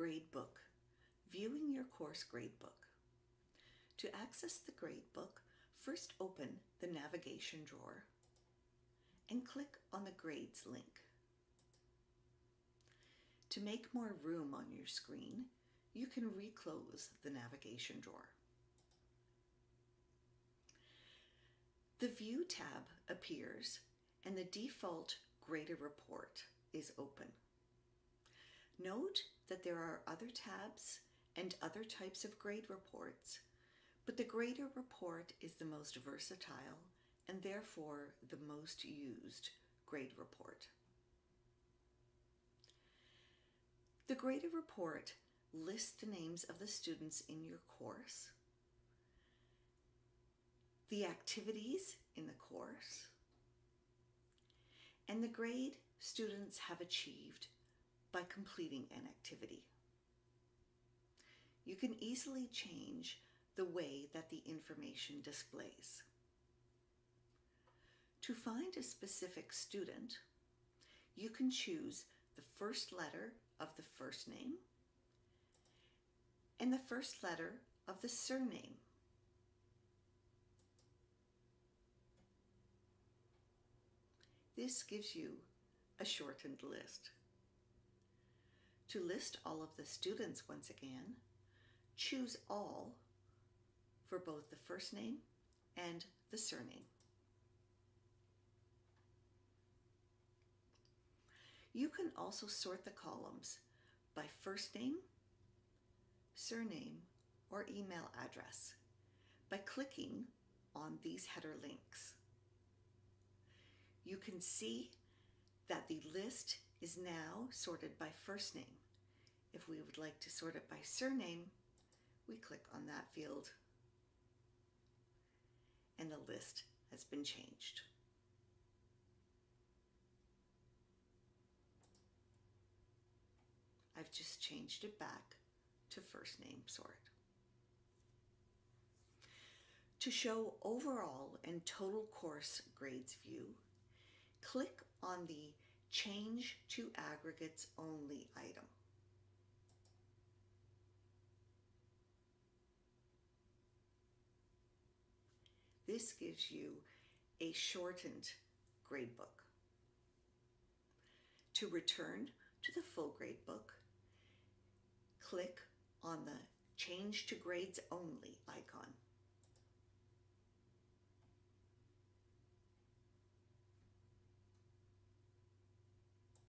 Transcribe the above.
Gradebook, viewing your course gradebook. To access the gradebook, first open the navigation drawer and click on the grades link. To make more room on your screen, you can reclose the navigation drawer. The View tab appears and the default Grader Report is open. Note that there are other tabs and other types of grade reports, but the Grader Report is the most versatile and therefore the most used grade report. The Grader Report lists the names of the students in your course, the activities in the course, and the grade students have achieved by completing an activity. You can easily change the way that the information displays. To find a specific student, you can choose the first letter of the first name and the first letter of the surname. This gives you a shortened list. To list all of the students once again, choose All for both the first name and the surname. You can also sort the columns by first name, surname, or email address by clicking on these header links. You can see that the list is now sorted by first name. If we would like to sort it by surname, we click on that field and the list has been changed. I've just changed it back to first name sort. To show overall and total course grades view, click on the Change to Aggregates Only item. This gives you a shortened gradebook. To return to the full gradebook, click on the Change to Grades Only icon.